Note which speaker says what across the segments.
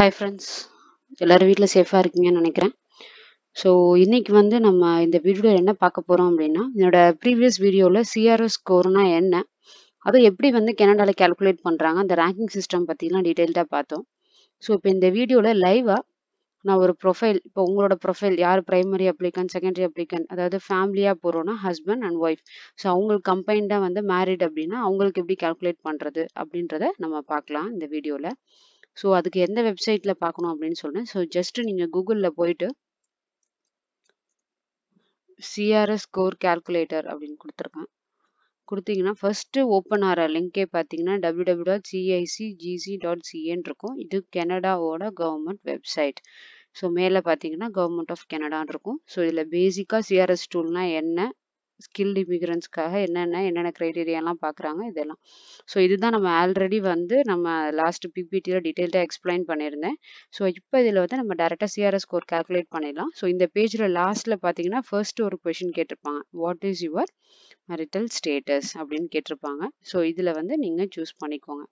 Speaker 1: Hi friends எல்லாரும் வீட்டில் சேஃபாக இருக்கீங்கன்னு நினைக்கிறேன். ஸோ இன்னைக்கு வந்து நம்ம இந்த வீடியோவில் என்ன பார்க்க போகிறோம் அப்படின்னா என்னோட ப்ரீவியஸ் வீடியோவில் சிஆர்எஸ் ஸ்கோர்னா என்ன அதை எப்படி வந்து கனடாவில் கேல்குலேட் பண்ணுறாங்க அந்த ரேங்கிங் சிஸ்டம் பற்றிலாம் டீட்டெயில்டாக பார்த்தோம். ஸோ இப்போ இந்த வீடியோவில் லைவாக நான் ஒரு ப்ரொஃபைல் இப்போ உங்களோட ப்ரொஃபைல் யார் ப்ரைமரி அப்ளிகன் செகண்டரி அப்ளிகன் அதாவது ஃபேமிலியாக போகிறோன்னா ஹஸ்பண்ட் அண்ட் ஒய்ஃப் ஸோ அவங்களுக்கு கம்பைண்டாக வந்து மேரிட் அப்படின்னா அவங்களுக்கு எப்படி கால்குலேட் பண்ணுறது அப்படின்றத நம்ம பார்க்கலாம் இந்த வீடியோவில் ஸோ அதுக்கு எந்த வெப்சைட்டில் பார்க்கணும் அப்படின்னு சொன்னேன். ஸோ ஜஸ்ட்டு நீங்கள் கூகுளில் போயிட்டு சிஆர்எஸ் ஸ்கோர் கேல்குலேட்டர் அப்படின்னு கொடுத்துருக்கேன். கொடுத்தீங்கன்னா ஃபர்ஸ்ட்டு ஓப்பன் ஆகிற லிங்கே பார்த்தீங்கன்னா W W dot CIC GC dot சிஏன்னு இருக்கும். இது கனடாவோட கவர்மெண்ட் வெப்சைட் ஸோ மேலே பார்த்தீங்கன்னா கவர்மெண்ட் ஆஃப் கனடான்னு இருக்கும். ஸோ இதில் பேசிக்காக சிஆர்எஸ் டூல்னால் என்ன? ஸ்கில்டு இமிகிரன்ஸ்க்காக என்னென்ன என்னென்ன க்ரைட்டீரியாலாம் பார்க்குறாங்க இதெல்லாம். ஸோ இதுதான் நம்ம ஆல்ரெடி வந்து நம்ம லாஸ்ட் பிபிடியில் டீட்டெயில்டாக எக்ஸ்பிளைன் பண்ணியிருந்தேன். ஸோ இப்போ இதில் வந்து நம்ம டேரெக்டாக சிஆர்எஸ் ஸ்கோர் கால்குலேட் பண்ணிடலாம். ஸோ இந்த பேஜில் லாஸ்ட்டில் பார்த்தீங்கன்னா ஃபர்ஸ்ட் ஒரு கொஷின் கேட்டிருப்பாங்க. What is your marital status அப்படின்னு கேட்டிருப்பாங்க. ஸோ இதில் வந்து நீங்கள் சூஸ் பண்ணிக்கோங்க.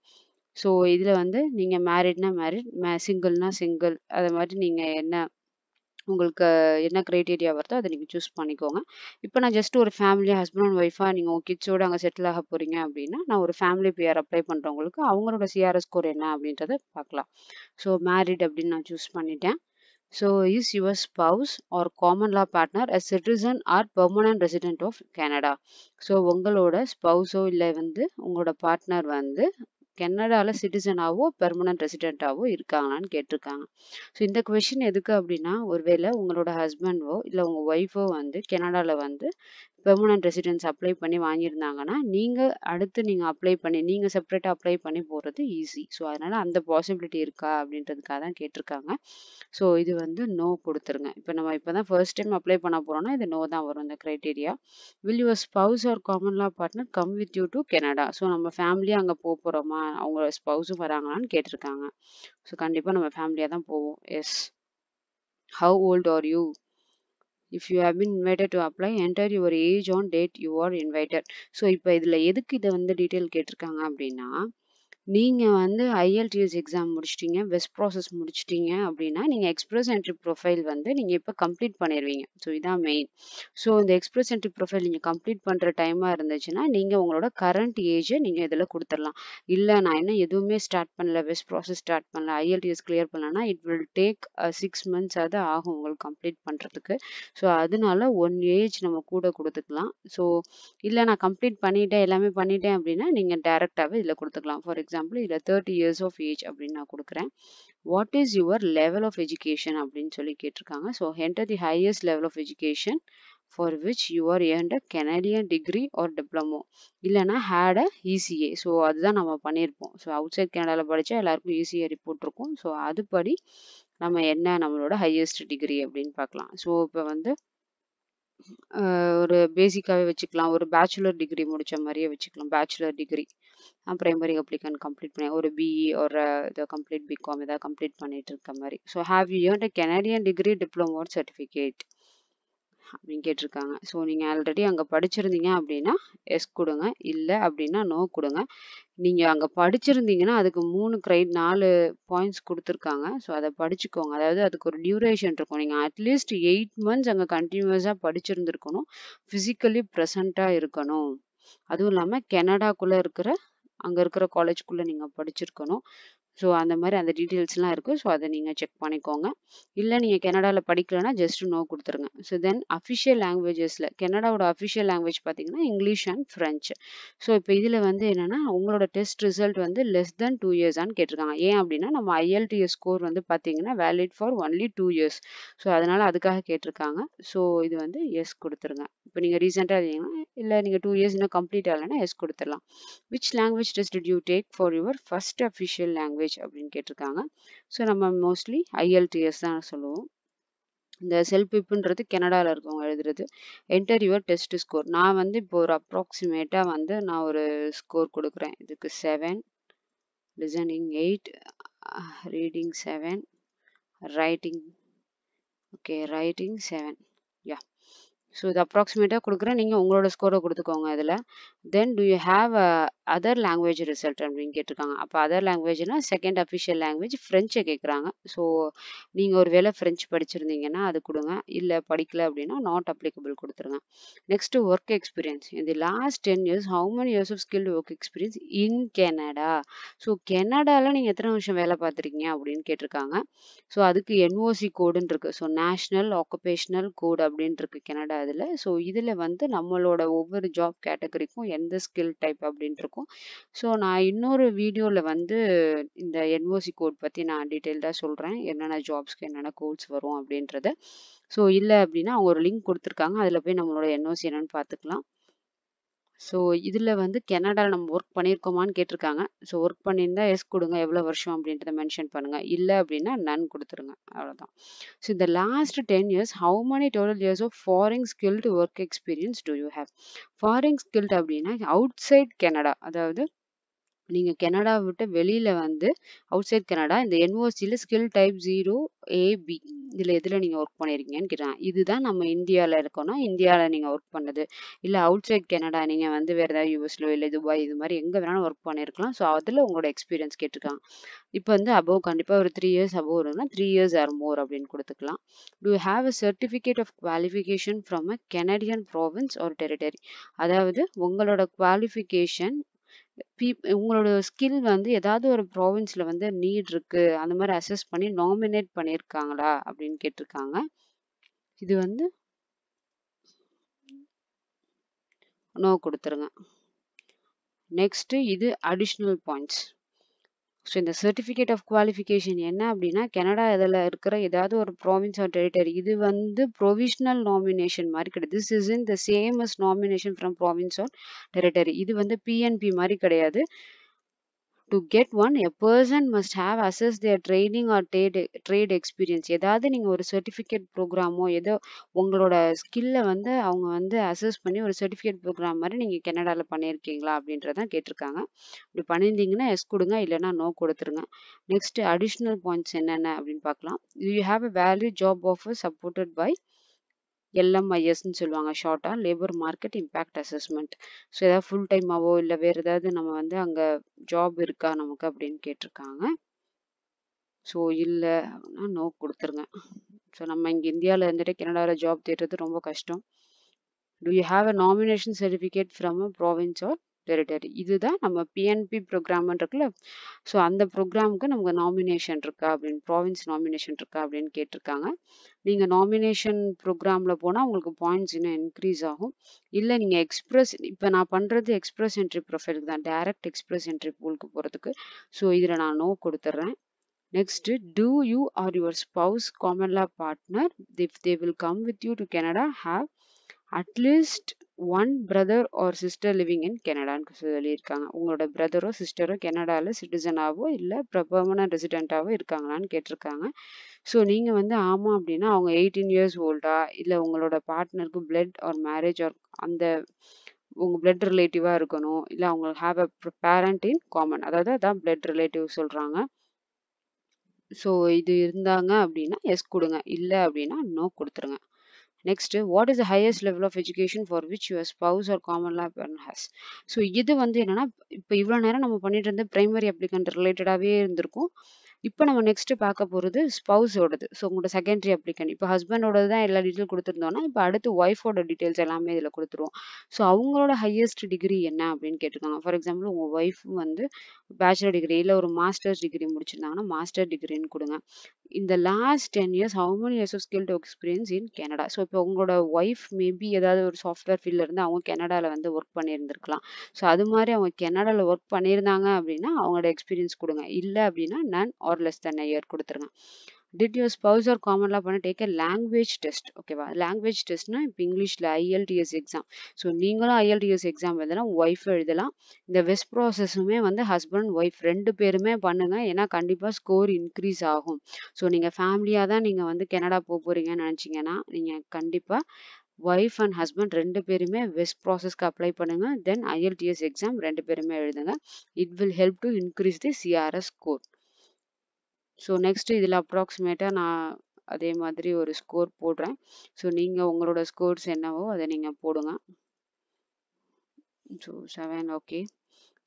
Speaker 1: ஸோ இதில் வந்து நீங்கள் மேரிட்னா மேரிட் மே சிங்கிள்னா சிங்கிள் அது மாதிரி நீங்கள் என்ன உங்களுக்கு என்ன க்ரைட்டீரியா வருதோ அதை நீங்கள் சூஸ் பண்ணிக்கோங்க. இப்போ நான் ஜஸ்ட் ஒரு ஃபேமிலி ஹஸ்பண்ட் அண்ட் ஒய்ஃபாக நீங்கள் உங்கள் கிட்ஸோடு அங்கே செட்டில் ஆக போகிறீங்க அப்படின்னா நான் ஒரு ஃபேமிலி பிஆர் அப்ளை பண்ணுறவங்களுக்கு அவங்களோட சிஆர்எஸ் ஸ்கோர் என்ன அப்படின்றத பார்க்கலாம். ஸோ மேரிட் அப்படின்னு நான் சூஸ் பண்ணிட்டேன். So is your spouse or common law partner a citizen or permanent resident of Canada so உங்களோட ஸ்பவுஸோ இல்லை வந்து உங்களோட பார்ட்னர் வந்து கனடாவில் சிட்டிசனாவோ பெர்மனன்ட் ரெசிடென்ட்டாவோ இருக்காங்களான்னு கேட்டிருக்காங்க. ஸோ இந்த கொஷின் எதுக்கு அப்படின்னா ஒருவேளை உங்களோட ஹஸ்பண்டோ இல்லை உங்கள் ஒய்ஃபோ வந்து கனடாவில் வந்து பெர்மனன்ட் ரெசிடென்ஸ் அப்ளை பண்ணி வாங்கியிருந்தாங்கன்னா நீங்கள் அடுத்து நீங்கள் அப்ளை பண்ணி நீங்கள் செப்பரேட்டாக அப்ளை பண்ணி போகிறது ஈஸி ஸோ அதனால் அந்த பாசிபிலிட்டி இருக்கா அப்படின்றதுக்காக தான் கேட்டிருக்காங்க. ஸோ இது வந்து நோ கொடுத்துருங்க. இப்போ நம்ம இப்போ தான் ஃபர்ஸ்ட் டைம் அப்ளை பண்ண போகிறோம்னா இது நோ தான் வரும் இந்த criteria will your spouse or common law partner come with you to Canada so நம்ம ஃபேமிலியாக அங்கே போக போகிறோமா அவங்க ஸ்பௌஸும் வராங்களான்னு கேட்டிருக்காங்க. ஸோ கண்டிப்பாக நம்ம ஃபேமிலியாக தான் போவோம். Yes how old are you if you have been invited to apply enter your age on date you are invited so இப்போ இதில் எதுக்கு இதை வந்து டீட்டெயில் கேட்டிருக்காங்க அப்படின்னா நீங்கள் வந்து ஐஎல்டிஎஸ் எக்ஸாம் முடிச்சிட்டீங்க பெஸ்ட் ப்ராசஸ் முடிச்சிட்டீங்க அப்படின்னா நீங்கள் எக்ஸ்பிரஸ் என்ட்ரி ப்ரொஃபைல் வந்து நீங்கள் இப்போ கம்ப்ளீட் பண்ணிடுவீங்க ஸோ இதான் மெயின் ஸோ இந்த எக்ஸ்பிரஸ் என்ட்ரி ப்ரொஃபைல் நீங்கள் கம்ப்ளீட் பண்ணுற டைமாக இருந்துச்சுன்னா நீங்கள் உங்களோட கரண்ட் ஏஜை நீங்கள் இதில் கொடுத்துடலாம். இல்லை நான் என்ன எதுவுமே ஸ்டார்ட் பண்ணல பெஸ்ட் ப்ராசஸ் ஸ்டார்ட் பண்ணல ஐஎல்டிஎஸ் கிளியர் பண்ணலன்னா it will take six months அது ஆகும் உங்களுக்கு கம்ப்ளீட் பண்ணுறதுக்கு ஸோ அதனால ஒன் ஏஜ் நம்ம கூட கொடுத்துக்கலாம். ஸோ இல்லை நான் கம்ப்ளீட் பண்ணிட்டேன் எல்லாமே பண்ணிட்டேன் அப்படின்னா நீங்கள் டேரெக்டாகவே இதில் கொடுத்துக்கலாம். ஃபார் எக்ஸாம்பிள் இதில் தேர்ட்டி இயர்ஸ் ஆஃப் ஏஜ் அப்படின்னு நான் கொடுக்குறேன். What is your level of education அப்படின்னு சொல்லி கேட்டிருக்காங்க. So enter the highest level of education for which you are earned a Canadian degree or diploma இல்லைனா ஹேட் அ இசிஏ ஸோ அதுதான் நம்ம பண்ணியிருப்போம். ஸோ அவுட் சைட் கனடாவில் படித்தா எல்லாருக்கும் இசிஏ ரிப்போர்ட் இருக்கும். ஸோ அதுபடி நம்ம என்ன நம்மளோட ஹையஸ்ட் டிகிரி அப்படின்னு பார்க்கலாம். ஸோ இப்போ வந்து ஒரு பேசிக்காகவே வச்சுக்கலாம். ஒரு பேச்சுலர் டிகிரி முடித்த மாதிரியே வச்சுக்கலாம். Bachelor degree primary applicant complete பண்ணி ஒரு பிஇ ஒரு இதை கம்ப்ளீட் பிகாம் ஏதாவது கம்ப்ளீட் பண்ணிட்டு இருக்க மாதிரி. So have you earn a Canadian degree diploma certificate அப்படின்னு கேட்டிருக்காங்க. ஸோ நீங்கள் ஆல்ரெடி அங்கே படிச்சிருந்தீங்க அப்படின்னா எஸ் கொடுங்க. இல்லை அப்படின்னா நோ கொடுங்க. நீங்கள் அங்கே படிச்சிருந்தீங்கன்னா அதுக்கு மூணு க்ரை நாலு பாயிண்ட்ஸ் கொடுத்துருக்காங்க. ஸோ அதை படிச்சுக்கோங்க. அதாவது அதுக்கு ஒரு டியூரேஷன் இருக்கும். நீங்கள் அட்லீஸ்ட் எயிட் மந்த்ஸ் அங்கே கண்டினியூஸாக படிச்சிருந்துருக்கணும். ஃபிசிக்கலி ப்ரெசண்ட்டாக இருக்கணும். அதுவும் இல்லாமல் கெனடாக்குள்ளே இருக்கிற அங்கே இருக்கிற காலேஜ்குள்ளே நீங்கள் படிச்சிருக்கணும். ஸோ அந்த மாதிரி அந்த டீட்டெயில்ஸ்லாம் இருக்குது ஸோ அதை நீங்கள் செக் பண்ணிக்கோங்க. இல்லை நீங்கள் கனடாவில் படிக்கலைன்னா ஜஸ்ட் நோ கொடுத்துருங்க. ஸோ தென் அஃபிஷியல் லாங்குவேஜஸில் கனடாவோட அஃபிஷியல் லாங்குவேஜ் பார்த்தீங்கன்னா இங்கிலீஷ் அண்ட் ஃப்ரெஞ்சு ஸோ இப்போ இதில் வந்து என்னென்னா உங்களோட டெஸ்ட் ரிசல்ட் வந்து லெஸ் தென் டூ இயர்ஸான்னு கேட்டிருக்காங்க. ஏன் அப்படின்னா நம்ம ஐஎல்டிஎஸ் ஸ்கோர் வந்து பார்த்தீங்கன்னா valid for only two years so அதனால் அதுக்காக கேட்டிருக்காங்க. ஸோ இது வந்து எஸ் கொடுத்துருங்க. இப்போ நீங்கள் ரீசெண்டாக இருந்தீங்கன்னா இல்லை நீங்கள் டூ இயர்ஸ் இன்னும் கம்ப்ளீட் ஆகலைன்னா எஸ் கொடுத்துடலாம். Which language test did you take for your first official language அப்படின்னு கேட்டிருக்காங்க. ஸோ நம்ம மோஸ்ட்லி ஐஎல்டிஎஸ் தான் சொல்லுவோம். இந்த செல்ஃப் பிப்புன்றது கனடாவில் இருக்கவங்க எழுதுறது. என்டர் யுவர் டெஸ்ட் ஸ்கோர் நான் வந்து இப்போ ஒரு அப்ராக்சிமேட்டாக வந்து நான் ஒரு ஸ்கோர் கொடுக்குறேன். இதுக்கு seven listening eight reading seven writing okay writing seven yeah so இது அப்ராக்சிமேட்டாக கொடுக்குறேன். நீங்கள் உங்களோட ஸ்கோரை கொடுத்துக்கோங்க இதில் then do you have other language result அப்படின்னு கேட்டிருக்காங்க. அப்போ அதர் லாங்குவேஜ்னால் செகண்ட் அஃபிஷியல் லாங்குவேஜ் ஃப்ரெஞ்சை கேட்குறாங்க. ஸோ நீங்கள் ஒரு வேளை ஃப்ரெஞ்ச் படிச்சிருந்தீங்கன்னா அது கொடுங்க. இல்லை படிக்கல அப்படின்னா நாட் அப்ளிகபிள் கொடுத்துருங்க. நெக்ஸ்ட்டு ஒர்க் எக்ஸ்பீரியன்ஸ் இந்த last ten years how many years of skilled work experience in Canada so கெனடாவில் நீங்கள் எத்தனை வருஷம் வேலை பார்த்துருக்கீங்க அப்படின்னு கேட்டிருக்காங்க. ஸோ அதுக்கு என்ஓசி கோடுன்னு இருக்குது ஸோ நேஷ்னல் ஆக்குபேஷனல் கோட் அப்படின்னு இருக்குது கெனடா இதில். ஸோ இதில் வந்து நம்மளோட ஒவ்வொரு ஜாப் கேட்டகரிக்கும் எந்த ஸ்கில் டைப் அப்படின்ட்டு இருக்கும். ஸோ நான் இன்னொரு வீடியோவில் வந்து இந்த என்ஓசி கோட் பற்றி நான் டீட்டெயில்டாக சொல்கிறேன் என்னென்ன ஜாப்ஸ்க்கு என்னென்ன கோட்ஸ் வரும் அப்படின்றத. ஸோ இல்லை அப்படின்னா அவங்க ஒரு லிங்க் கொடுத்துருக்காங்க. அதில் போய் நம்மளோட என்ஓசி என்னன்னு பார்த்துக்கலாம். ஸோ இதில் வந்து கெனடாவில் நம்ம ஒர்க் பண்ணியிருக்கோமான்னு கேட்டிருக்காங்க. ஸோ ஒர்க் பண்ணியிருந்தா எஸ் கொடுங்க எவ்வளோ வருஷம் அப்படின்றத மென்ஷன் பண்ணுங்கள் இல்லை அப்படின்னா நன் கொடுத்துருங்க. அவ்வளோதான் ஸோ இந்த last ten years how many total years of foreign skilled work experience do you have foreign skilled அப்படின்னா அவுட் சைட் கெனடா அதாவது நீங்கள் கெனடா விட்டு வெளியில் வந்து அவுட் சைட் கெனடா இந்த என்ஓசியில் skill type zero A B இதில் எதில் நீங்கள் ஒர்க் பண்ணியிருக்கீங்கன்னு கேட்குறாங்க இதுதான் நம்ம இந்தியாவில் இருக்கோம்னா இந்தியாவில் நீங்கள் ஒர்க் பண்ணது. இல்லை அவுட் சைட் கெனடா நீங்கள் வந்து வேறு ஏதாவது யூஎஸ்லோ இல்லை துபாய் இது மாதிரி எங்கே வேணாலும் ஒர்க் பண்ணியிருக்கலாம் ஸோ அதில் உங்களோட எக்ஸ்பீரியன்ஸ் கேட்டிருக்காங்க. இப்போ வந்து அபோவ் கண்டிப்பாக ஒரு த்ரீ இயர்ஸ் அபோவ் இருக்குன்னா த்ரீ இயர்ஸ் ஆர் மோர் அப்படின்னு கொடுத்துக்கலாம். Do have a certificate of qualification from a Canadian province or territory அதாவது உங்களோட குவாலிஃபிகேஷன் பீப் உங்களோட ஸ்கில் வந்து ஏதாவது ஒரு ப்ராவின்ஸில் வந்து நீட் இருக்கு அந்த மாதிரி அசஸ் பண்ணி நாமினேட் பண்ணியிருக்காங்களா அப்படின்னு கேட்டிருக்காங்க. இது வந்து நோ கொடுத்துருங்க. நெக்ஸ்ட்டு இது அடிஷ்னல் பாயிண்ட்ஸ். ஸோ இந்த சர்டிஃபிகேட் ஆஃப் குவாலிஃபிகேஷன் என்ன அப்படின்னா கனடா இதில் இருக்கிற ஏதாவது ஒரு ப்ராவின்ஸ் ஆர் டெரிட்டரி இது வந்து ப்ரொவிஷனல் நாமினேஷன் மாதிரி கிடையாது. This is in the same as nomination from province or territory இது வந்து பிஎன்பி மாதிரி கிடையாது. To get one a person must have assess their training or trade trade experience ஏதாவது நீங்கள் ஒரு சர்டிஃபிகேட் ப்ரோக்ராமோ ஏதோ உங்களோட ஸ்கில்லை வந்து அவங்க வந்து அசஸ் பண்ணி ஒரு சர்டிஃபிகேட் ப்ரோக்ராம் மாதிரி நீங்கள் கனடாவில் பண்ணியிருக்கீங்களா அப்படின்றதான் கேட்டிருக்காங்க. இப்படி பண்ணியிருந்தீங்கன்னா எஸ் கொடுங்க இல்லைன்னா நோ கொடுத்துருங்க. நெக்ஸ்ட் அடிஷ்னல் பாயிண்ட்ஸ் என்னென்ன அப்படின்னு பார்க்கலாம். You have a value job offer supported by எல்எம்ஐஎஸ்ன்னு சொல்லுவாங்க. ஷார்ட்டாக labour market impact assessment so ஏதாவது ஃபுல் டைமாவோ இல்லை வேறு ஏதாவது நம்ம வந்து அங்கே ஜாப் இருக்கா நமக்கு அப்படின்னு கேட்டிருக்காங்க. ஸோ இல்லை அப்படின்னா நோ கொடுத்துருங்க. ஸோ நம்ம இங்கே இந்தியாவில் இருந்துட்டு கனடாவில் ஜாப் தேடுறது ரொம்ப கஷ்டம். Do you have a nomination certificate from a province or territory இதுதான் நம்ம பிஎன்பி ப்ரோக்ராம்னு இருக்குல்ல? ஸோ அந்த ப்ரோக்ராமுக்கு நமக்கு நாமினேஷன் இருக்கா அப்படின்னு ப்ராவின்ஸ் நாமினேஷன் இருக்கா அப்படின்னு கேட்டிருக்காங்க. நீங்கள் நாமினேஷன் ப்ரோக்ராமில் போனால் உங்களுக்கு பாயிண்ட்ஸ் இன்னும் இன்க்ரீஸ் ஆகும். இல்லை நீங்கள் எக்ஸ்பிரஸ் இப்போ நான் பண்ணுறது எக்ஸ்பிரஸ் என்ட்ரி ப்ரொஃபைலுக்கு தான். டைரக்ட் எக்ஸ்பிரஸ் என்ட்ரி பூலுக்கு போகிறதுக்கு ஸோ இதில் நான் நோ கொடுத்துட்றேன் next do you or your spouse common law partner if they will come with you to Canada have at least one brother or sister living in கனடான்னு சொல்லியிருக்காங்க. உங்களோட பிரதரோ சிஸ்டரோ கெனடாவில் சிட்டிசனாவோ இல்லை permanent ரெசிடென்ட்டாவோ இருக்காங்களான்னு கேட்டிருக்காங்க. So நீங்கள் வந்து ஆமாம் அப்படின்னா அவங்க எயிட்டீன் இயர்ஸ் ஓல்டா இல்லை உங்களோட பார்ட்னருக்கு பிளட் ஆர் மேரேஜ் ஆர் அந்த உங்கள் பிளட் ரிலேட்டிவாக இருக்கணும் இல்லை அவங்க have a parent in common அதாவது அதான் பிளட் ரிலேட்டிவ் சொல்கிறாங்க ஸோ இது இருந்தாங்க அப்படின்னா எஸ் கொடுங்க. இல்லை அப்படின்னா நோ கொடுத்துருங்க. Next what is the highest level of education for which your spouse or common law has so இது வந்து என்னன்னா இப்போ இவ்வளோ நேரம் நம்ம பண்ணிட்டு இருந்த பிரைமரி அப்ளிகன்ட் ரிலேட்டடாகவே இருந்திருக்கும். இப்போ நம்ம நெக்ஸ்ட் பார்க்க போகிறது ஸ்பவுஸோடது ஸோ உங்களோட செகண்டரி அப்ளிகன் இப்போ ஹஸ்பண்டோடது தான் எல்லா டீட்டெயில் கொடுத்துருந்தோம்னா இப்போ அடுத்து ஒய்ஃபோட டீட்டெயில்ஸ் எல்லாமே இதில் கொடுத்துருவோம். ஸோ அவங்களோட ஹையஸ்ட் டிகிரி என்ன அப்படின்னு கேட்டிருக்காங்க ஃபார் எக்ஸாம்பிள் உங்கள் ஒய்ஃப் வந்து பேச்சுலர் டிகிரி இல்லை ஒரு மாஸ்டர்ஸ் டிகிரி முடிச்சிருந்தாங்கன்னா மாஸ்டர் டிகிரின்னு கொடுங்க. இந்த last ten years how many years of skilled experience in Canada so இப்போ உங்களோட ஒய்ஃப் மேபி ஏதாவது ஒரு சாஃப்ட்வேர் ஃபீல்டில் இருந்து அவங்க கனடாவில் வந்து ஒர்க் பண்ணியிருந்திருக்கலாம். ஸோ அது மாதிரி அவங்க கனடாவில் ஒர்க் பண்ணியிருந்தாங்க அப்படின்னா அவங்களோட எக்ஸ்பீரியன்ஸ் கொடுங்க. இல்லை அப்படின்னா none or less then year கொடுத்துருங்க. டிட் யுவர் ஸ்பவுஸ் ஆர் காமன்லாம் பண்ண டேக் எ லாங்குவேஜ் டெஸ்ட் ஓகேவா லாங்குவேஜ் டெஸ்ட்னா இப்போ இங்கிலீஷில் ஐஎல்டிஎஸ் எக்ஸாம் ஸோ நீங்களும் ஐஎல்டிஎஸ் எக்ஸாம் எழுதலாம் ஒய்ஃப் எழுதலாம். இந்த வெஸ்ட் ப்ராசஸுமே வந்து ஹஸ்பண்ட் ஒய்ஃப் ரெண்டு பேருமே பண்ணுங்க. ஏன்னா கண்டிப்பாக ஸ்கோர் இன்க்ரீஸ் ஆகும். ஸோ நீங்கள் ஃபேமிலியாக தான் நீங்கள் வந்து கனடா போக போகிறீங்கன்னு நினச்சிங்கன்னா நீங்கள் கண்டிப்பாக ஒய்ஃப் அண்ட் ஹஸ்பண்ட் ரெண்டு பேருமே வெஸ்ட் ப்ராசஸ்க்கு அப்ளை பண்ணுங்கள் தென் ஐஎல்டிஎஸ் எக்ஸாம் ரெண்டு பேருமே எழுதுங்க. It will help to increase the CRS score so next இதில் அப்ராக்சிமேட்டாக நான் அதே மாதிரி ஒரு ஸ்கோர் போடுறேன். ஸோ நீங்கள் உங்களோட ஸ்கோர்ஸ் என்னவோ அதை நீங்கள் போடுங்க. ஸோ செவன் ஓகே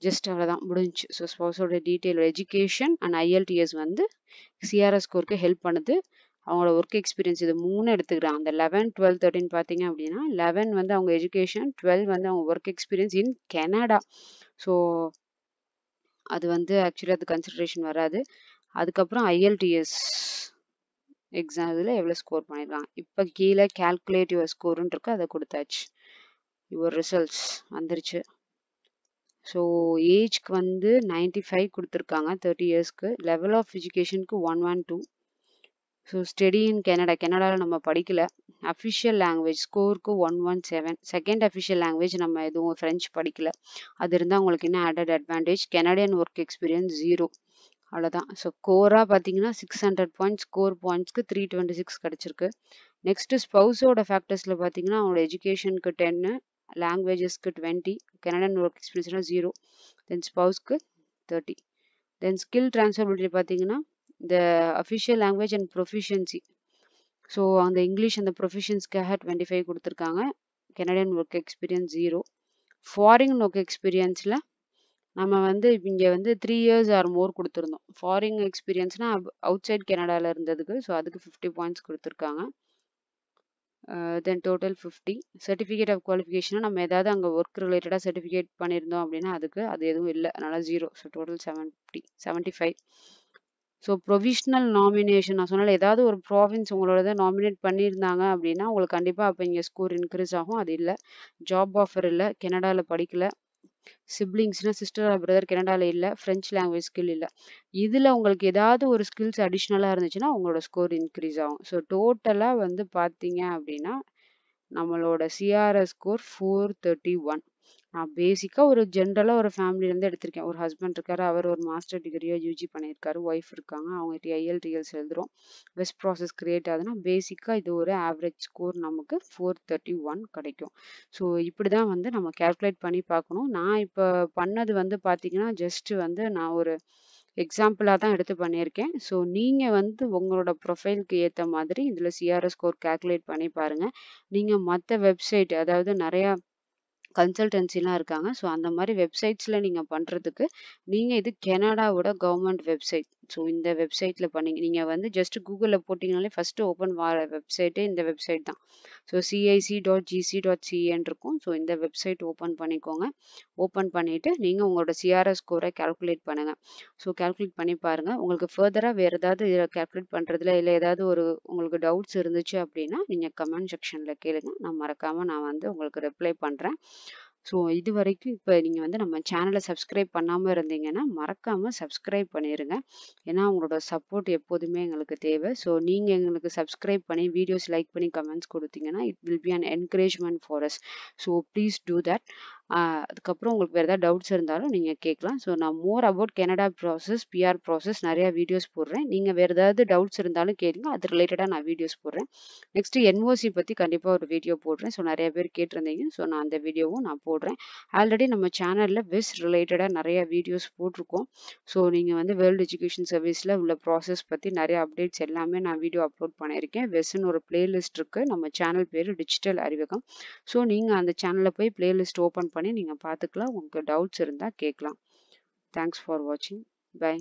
Speaker 1: ஜஸ்ட் அவ்வளோதான் முடிஞ்சு ஸோ ஸ்பௌஸோட டீட்டெயில் எஜுகேஷன் அண்ட் ஐஎல்டிஎஸ் வந்து சிஆர்எஸ் ஸ்கோருக்கு ஹெல்ப் பண்ணுது. அவங்களோட ஒர்க் எக்ஸ்பீரியன்ஸ் இது மூணு எடுத்துக்கிறாங்க. அந்த லெவன் டுவெல் தேர்ட்டின் பார்த்தீங்க அப்படின்னா லெவன் வந்து அவங்க எஜுகேஷன் டுவெல் வந்து அவங்க work experience in Canada so அது வந்து ஆக்சுவலி அது கன்சிடரேஷன் வராது. அதுக்கப்புறம் ஐஎல்டிஎஸ் எக்ஸாம் இதில் எவ்வளோ ஸ்கோர் பண்ணியிருக்காங்க இப்போ கீழே கேல்குலேட் யுவர் ஸ்கோருன்னு இருக்கு அதை கொடுத்தாச்சு. யுவர் ரிசல்ட்ஸ் வந்துருச்சு. ஸோ ஏஜ்க்கு வந்து நைன்டி ஃபைவ் கொடுத்துருக்காங்க தேர்ட்டி இயர்ஸ்க்கு level of எஜுகேஷனுக்கு one one two so study in Canada கெனடாவில் நம்ம படிக்கல. Official language ஸ்கோருக்கு one one seven second official language நம்ம எதுவும் ஃப்ரெஞ்ச் படிக்கல. அது இருந்தால் உங்களுக்கு என்ன added advantage Canadian work experience zero அவ்வளோதான் ஸோ கோராக பார்த்தீங்கன்னா சிக்ஸ் ஹண்ட்ரட் பாயிண்ட்ஸ் கோர் பாயிண்ட்ஸ்க்கு த்ரீ டுவெண்ட்டி சிக்ஸ் கிடச்சிருக்கு. நெக்ஸ்ட்டு ஸ்பௌஸோட ஃபேக்டர்ஸில் பார்த்தீங்கன்னா அவங்களோட எஜுகேஷனுக்கு டென்னு லாங்குவேஜஸ்க்கு டுவெண்ட்டி கெனடன் ஒர்க் எக்ஸ்பீரியன்ஸ்னால் ஜீரோ தென் ஸ்பௌஸ்க்கு தேர்ட்டி தென் ஸ்கில் ட்ரான்ஸ்ஃபர்பிலிட்டி பார்த்தீங்கன்னா இந்த official language and proficiency so அந்த இங்கிலீஷ் அந்த ப்ரொஃபிஷியன்ஸ்க்காக டுவெண்ட்டி ஃபைவ் கொடுத்துருக்காங்க. Canadian work experience zero foreign work எக்ஸ்பீரியன்ஸில் நம்ம வந்து இங்கே வந்து த்ரீ இயர்ஸ் ஆர் மோர் கொடுத்துருந்தோம். ஃபாரின் எக்ஸ்பீரியன்ஸ்னால் அவுட் சைட் கனடாவில் இருந்ததுக்கு ஸோ அதுக்கு ஃபிஃப்டி பாயிண்ட்ஸ் கொடுத்துருக்காங்க. Then total fifty certificate of குவாலிஃபிகேஷனாக நம்ம ஏதாவது அங்கே ஒர்க் ரிலேட்டடாக சர்டிஃபிகேட் பண்ணியிருந்தோம் அப்படின்னா அதுக்கு அது எதுவும் இல்லை. அதனால் zero so total seventy seventy five so provisional nomination நான் சொன்னால ஏதாவது ஒரு ப்ராவின்ஸ் உங்களோட நாமினேட் பண்ணியிருந்தாங்க அப்படின்னா உங்களுக்கு கண்டிப்பாக அப்போ இங்கே ஸ்கோர் இன்க்ரீஸ் ஆகும். அது இல்லை. ஜாப் ஆஃபர் இல்லை. கனடாவில் படிக்கல. சிப்ளிங்ஸ்னால் சிஸ்டர் ஆர் பிரதர் கனடாவில் இல்லை ஃப்ரெஞ்ச் லாங்குவேஜ் ஸ்கில் இல்லை. இதில் உங்களுக்கு ஏதாவது ஒரு ஸ்கில்ஸ் அடிஷ்னலாக இருந்துச்சுன்னா உங்களோட ஸ்கோர் இன்க்ரீஸ் ஆகும். ஸோ டோட்டலாக வந்து பார்த்தீங்க அப்படின்னா நம்மளோட CRS score four thirty one நான் பேசிக்காக ஒரு ஜென்ரலாக ஒரு ஃபேமிலியிலேருந்து எடுத்திருக்கேன். ஒரு ஹஸ்பண்ட் இருக்காரு அவர் ஒரு மாஸ்டர் டிகிரியோ யூஜி பண்ணியிருக்காரு ஒய்ஃப் இருக்காங்க அவங்க ஐஎல் டிஎல்ஸ் எழுதுகிறோம் வெஸ்ட் ப்ராசஸ் கிரியேட் ஆகுதுன்னா பேசிக்காக இது ஒரு ஆவரேஜ் ஸ்கோர் நமக்கு ஃபோர் தேர்ட்டி ஒன் கிடைக்கும். ஸோ இப்படி தான் வந்து நம்ம கேல்குலேட் பண்ணி பார்க்கணும். நான் இப்போ பண்ணது வந்து பார்த்தீங்கன்னா ஜஸ்ட்டு வந்து நான் ஒரு எக்ஸாம்பிளாக தான் எடுத்து பண்ணியிருக்கேன். ஸோ நீங்கள் வந்து உங்களோட ப்ரொஃபைலுக்கு ஏற்ற மாதிரி இதில் சிஆர்எஸ் ஸ்கோர் கேல்குலேட் பண்ணி பாருங்கள் நீங்கள் மற்ற வெப்சைட் அதாவது நிறையா கன்சல்டன்சிலாம் இருக்காங்க. ஸோ அந்த மாதிரி வெப்சைட்ஸில் நீங்கள் பண்ணுறதுக்கு நீங்கள் இது கனடாவோட கவர்மெண்ட் வெப்சைட் ஸோ இந்த வெப்சைட்டில் பண்ணீங்க நீங்கள் வந்து ஜஸ்ட் கூகுளில் போட்டிங்கனாலே ஃபஸ்ட்டு ஓப்பன் வர வெப்சைட்டே இந்த வெப்சைட் தான். So CIC dot GC dot சிஏன்னு இருக்கும் ஸோ இந்த வெப்சைட் ஓப்பன் பண்ணிக்கோங்க. ஓப்பன் பண்ணிவிட்டு நீங்கள் உங்களோட சிஆர்எஸ் ஸ்கோரை கேல்குலேட் பண்ணுங்கள் ஸோ கேல்குலேட் பண்ணி பாருங்கள் உங்களுக்கு ஃபர்தராக வேறு ஏதாவது இதில் கேல்குலேட் பண்ணுறதுல இல்லை ஏதாவது ஒரு உங்களுக்கு டவுட்ஸ் இருந்துச்சு அப்படின்னா நீங்கள் கமெண்ட் செக்ஷனில் கேளுங்க. நான் மறக்காமல் நான் வந்து உங்களுக்கு ரிப்ளை பண்ணுறேன் ஸோ இது வரைக்கும் இப்போ நீங்கள் வந்து நம்ம சேனலை சப்ஸ்கிரைப் பண்ணாமல் இருந்தீங்கன்னா மறக்காமல் சப்ஸ்கிரைப் பண்ணிடுங்க ஏன்னா உங்களோட சப்போர்ட் எப்போதுமே எங்களுக்கு தேவை. ஸோ நீங்கள் எங்களுக்கு சப்ஸ்கிரைப் பண்ணி வீடியோஸ் லைக் பண்ணி கமெண்ட்ஸ் கொடுத்தீங்கன்னா it will be an encouragement for us so please do that அதுக்கப்புறம் உங்களுக்கு வேறு ஏதாவது டவுட்ஸ் இருந்தாலும் நீங்கள் கேட்கலாம். ஸோ நான் more about Canada process PR process நிறையா வீடியோஸ் போடுறேன். நீங்கள் வேறு ஏதாவது டவுட்ஸ் இருந்தாலும் கேளுங்க. அது ரிலேட்டடாக நான் வீடியோஸ் போடுறேன். நெக்ஸ்ட்டு என்ஓசி பற்றி கண்டிப்பாக ஒரு வீடியோ போடுறேன். ஸோ நிறைய பேர் கேட்டிருந்தீங்க. ஸோ நான் அந்த வீடியோவும் நான் போடுறேன். ஆல்ரெடி நம்ம சேனலில் வெஸ் ரிலேட்டடாக நிறைய வீடியோஸ் போட்டிருக்கோம். ஸோ நீங்கள் வந்து வேர்ல்டு எஜுகேஷன் சர்வீஸில் உள்ள ப்ராசஸ் பற்றி நிறைய அப்டேட்ஸ் எல்லாமே நான் வீடியோ அப்லோட் பண்ணியிருக்கேன். வெஸ்ன்னு ஒரு பிளேலிஸ்ட் இருக்குது நம்ம சேனல் பேர் டிஜிட்டல் அறிவகம். ஸோ நீங்கள் அந்த சேனலில் போய் பிளேலிஸ்ட் ஓப்பன் பண்ணி நீங்கள் பார்த்துக்கலாம் உங்களுக்கு டவுட்ஸ் இருந்தால் கேட்கலாம் தேங்க்ஸ் ஃபார் வாட்சிங் பை